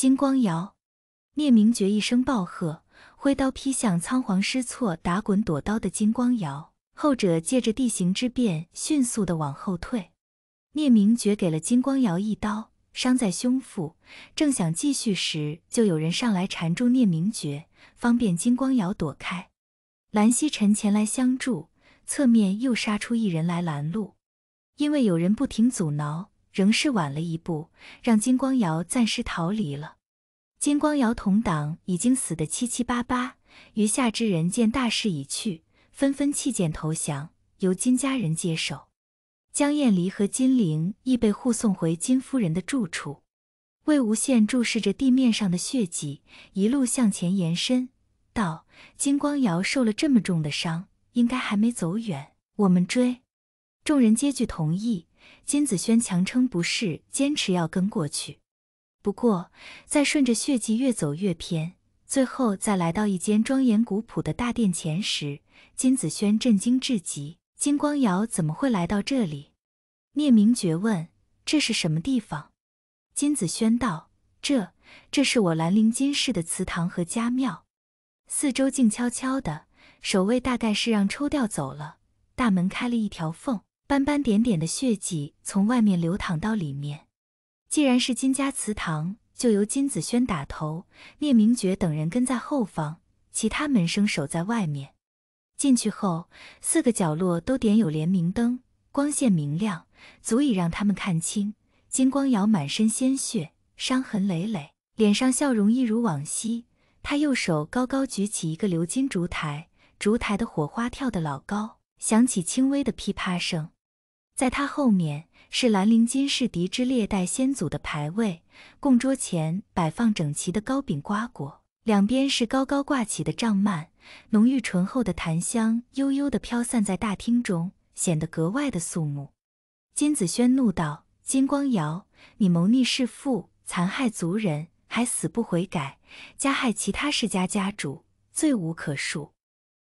金光瑶，聂明觉一声暴喝，挥刀劈向仓皇失措、打滚躲刀的金光瑶。后者借着地形之便，迅速的往后退。聂明觉给了金光瑶一刀，伤在胸腹，正想继续时，就有人上来缠住聂明觉，方便金光瑶躲开。蓝曦臣前来相助，侧面又杀出一人来拦路。因为有人不停阻挠，仍是晚了一步，让金光瑶暂时逃离了。金光瑶同党已经死得七七八八，余下之人见大势已去。纷纷弃剑投降，由金家人接手。江燕离和金陵亦被护送回金夫人的住处。魏无羡注视着地面上的血迹，一路向前延伸，道：“金光瑶受了这么重的伤，应该还没走远，我们追。”众人皆具同意。金子轩强撑不是，坚持要跟过去。不过，在顺着血迹越走越偏，最后在来到一间庄严古朴的大殿前时，金子轩震惊至极：“金光瑶怎么会来到这里？”聂明觉问：“这是什么地方？”金子轩道：“这，这是我兰陵金氏的祠堂和家庙。”四周静悄悄的，守卫大概是让抽调走了。大门开了一条缝，斑斑点点的血迹从外面流淌到里面。既然是金家祠堂，就由金子轩打头，聂明觉等人跟在后方，其他门生守在外面。进去后，四个角落都点有连明灯，光线明亮，足以让他们看清。金光瑶满身鲜血，伤痕累累，脸上笑容一如往昔。他右手高高举起一个鎏金烛台，烛台的火花跳得老高，响起轻微的噼啪声。在他后面是兰陵金氏嫡支列代先祖的牌位，供桌前摆放整齐的糕饼瓜果，两边是高高挂起的帐幔。浓郁醇厚的檀香悠悠地飘散在大厅中，显得格外的肃穆。金子轩怒道：“金光瑶，你谋逆弑父，残害族人，还死不悔改，加害其他世家家主，罪无可恕。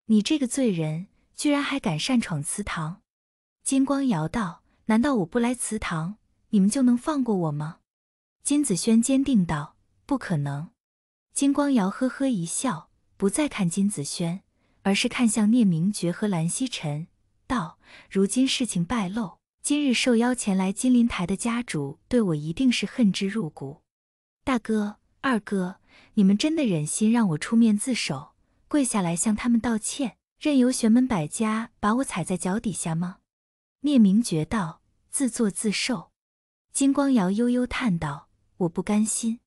你这个罪人，居然还敢擅闯祠堂！”金光瑶道：“难道我不来祠堂，你们就能放过我吗？”金子轩坚定道：“不可能。”金光瑶呵呵一笑。不再看金子轩，而是看向聂明觉和蓝曦臣，道：“如今事情败露，今日受邀前来金陵台的家主对我一定是恨之入骨。大哥、二哥，你们真的忍心让我出面自首，跪下来向他们道歉，任由玄门百家把我踩在脚底下吗？”聂明觉道：“自作自受。”金光瑶悠悠叹道：“我不甘心，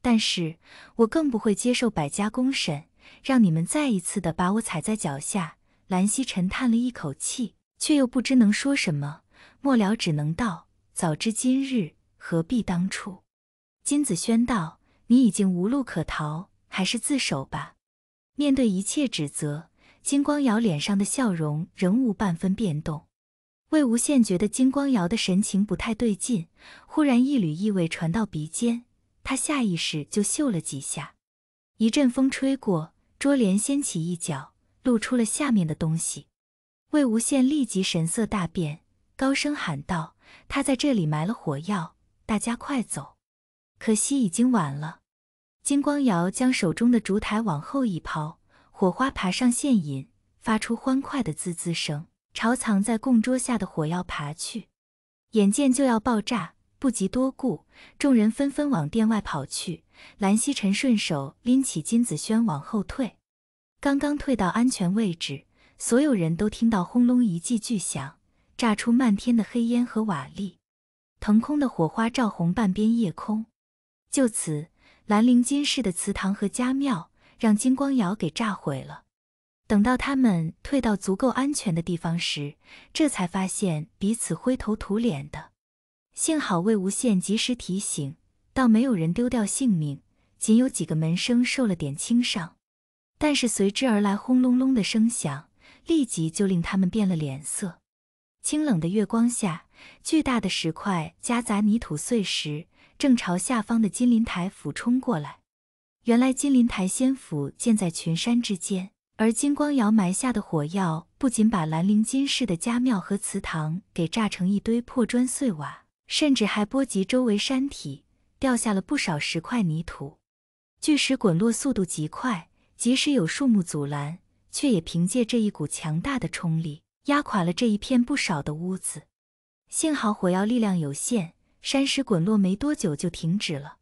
但是我更不会接受百家公审。”让你们再一次的把我踩在脚下。蓝曦臣叹了一口气，却又不知能说什么，末了只能道：“早知今日，何必当初？”金子轩道：“你已经无路可逃，还是自首吧。”面对一切指责，金光瑶脸上的笑容仍无半分变动。魏无羡觉得金光瑶的神情不太对劲，忽然一缕异味传到鼻尖，他下意识就嗅了几下。一阵风吹过。桌帘掀起一角，露出了下面的东西。魏无羡立即神色大变，高声喊道：“他在这里埋了火药，大家快走！”可惜已经晚了。金光瑶将手中的烛台往后一抛，火花爬上线引，发出欢快的滋滋声，朝藏在供桌下的火药爬去。眼见就要爆炸，不及多顾，众人纷纷往殿外跑去。蓝曦臣顺手拎起金子轩往后退，刚刚退到安全位置，所有人都听到轰隆一记巨响，炸出漫天的黑烟和瓦砾，腾空的火花照红半边夜空。就此，兰陵金氏的祠堂和家庙让金光瑶给炸毁了。等到他们退到足够安全的地方时，这才发现彼此灰头土脸的。幸好魏无羡及时提醒。倒没有人丢掉性命，仅有几个门生受了点轻伤。但是随之而来轰隆隆的声响，立即就令他们变了脸色。清冷的月光下，巨大的石块夹杂泥土碎石，正朝下方的金鳞台俯冲过来。原来金鳞台仙府建在群山之间，而金光瑶埋下的火药，不仅把兰陵金氏的家庙和祠堂给炸成一堆破砖碎瓦，甚至还波及周围山体。掉下了不少石块泥土。巨石滚落速度极快，即使有树木阻拦，却也凭借这一股强大的冲力，压垮了这一片不少的屋子。幸好火药力量有限，山石滚落没多久就停止了。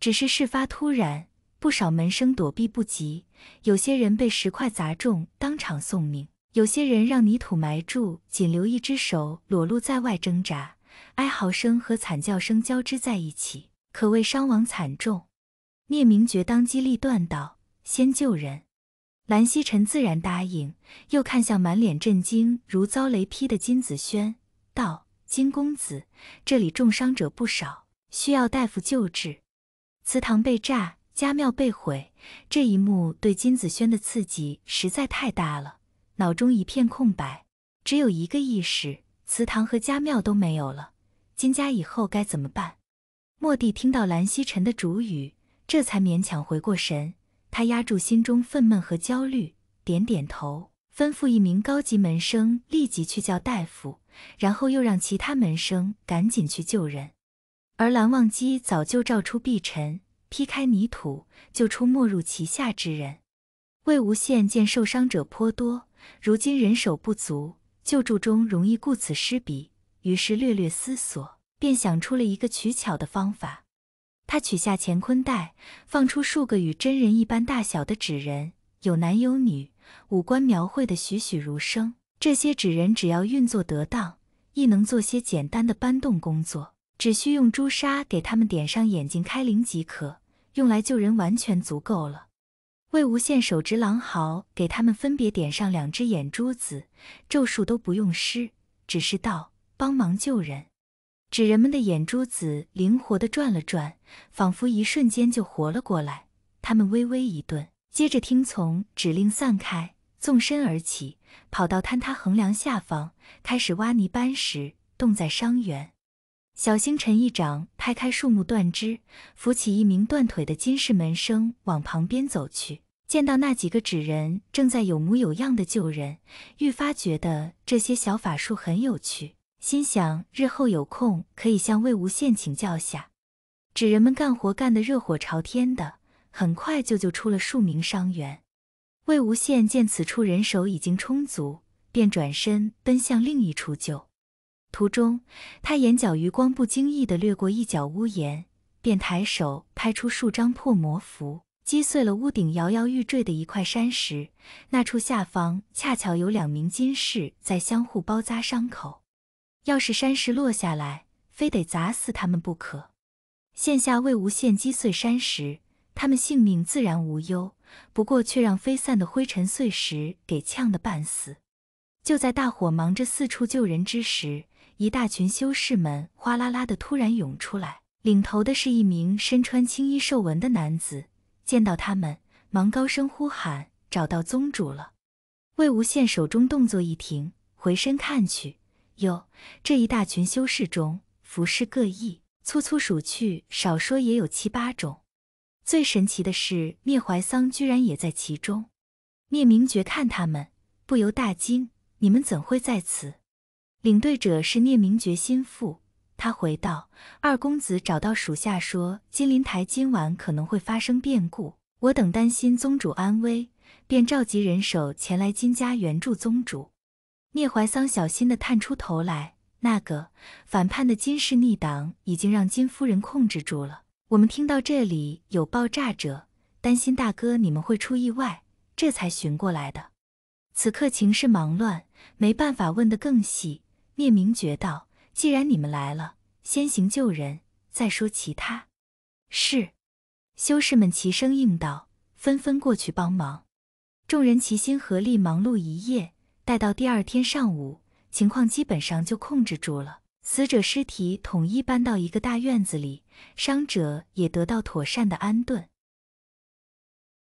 只是事发突然，不少门生躲避不及，有些人被石块砸中，当场送命；有些人让泥土埋住，仅留一只手裸露在外挣扎，哀嚎声和惨叫声交织在一起，可谓伤亡惨重。聂明觉当机立断道：“先救人。”蓝曦臣自然答应，又看向满脸震惊如遭雷劈的金子轩，道：“金公子，这里重伤者不少，需要大夫救治。祠堂被炸，家庙被毁，这一幕对金子轩的刺激实在太大了，脑中一片空白，只有一个意识：祠堂和家庙都没有了，金家以后该怎么办？”谟帝听到蓝曦臣的主语，这才勉强回过神。他压住心中愤懑和焦虑，点点头，吩咐一名高级门生立即去叫大夫，然后又让其他门生赶紧去救人。而蓝忘机早就照出碧尘，劈开泥土，救出没入其下之人。魏无羡见受伤者颇多，如今人手不足，救助中容易顾此失彼，于是略略思索，便想出了一个取巧的方法。他取下乾坤袋，放出数个与真人一般大小的纸人，有男有女，五官描绘的栩栩如生。这些纸人只要运作得当，亦能做些简单的搬动工作，只需用朱砂给他们点上眼睛开灵即可，用来救人完全足够了。魏无羡手执狼毫，给他们分别点上两只眼珠子，咒术都不用施，只是道帮忙救人。纸人们的眼珠子灵活地转了转，仿佛一瞬间就活了过来。他们微微一顿，接着听从指令散开，纵身而起，跑到坍塌横梁下方，开始挖泥搬石，洞在伤员。小星辰一掌拍开树木断枝，扶起一名断腿的金氏门生往旁边走去。见到那几个纸人正在有模有样的救人，愈发觉得这些小法术很有趣。心想日后有空可以向魏无羡请教下。纸人们干活干得热火朝天的，很快就救出了数名伤员。魏无羡见此处人手已经充足，便转身奔向另一处救。途中，他眼角余光不经意地掠过一角屋檐，便抬手拍出数张破魔符，击碎了屋顶摇摇欲坠的一块山石。那处下方恰巧有两名金士在相互包扎伤口。要是山石落下来，非得砸死他们不可。现下魏无羡击碎山石，他们性命自然无忧，不过却让飞散的灰尘碎石给呛得半死。就在大伙忙着四处救人之时，一大群修士们哗啦啦的突然涌出来，领头的是一名身穿青衣兽纹的男子。见到他们，忙高声呼喊：“找到宗主了！”魏无羡手中动作一停，回身看去。哟，这一大群修士中，服饰各异，粗粗数去，少说也有七八种。最神奇的是，聂怀桑居然也在其中。聂明觉看他们，不由大惊：“你们怎会在此？”领队者是聂明觉心腹，他回道：“二公子找到属下说，金陵台今晚可能会发生变故，我等担心宗主安危，便召集人手前来金家援助宗主。”聂怀桑小心地探出头来，那个反叛的金氏逆党已经让金夫人控制住了。我们听到这里有爆炸者，担心大哥你们会出意外，这才寻过来的。此刻情势忙乱，没办法问得更细。聂明觉道：既然你们来了，先行救人，再说其他。是，修士们齐声应道，纷纷过去帮忙。众人齐心合力，忙碌一夜。待到第二天上午，情况基本上就控制住了。死者尸体统一搬到一个大院子里，伤者也得到妥善的安顿。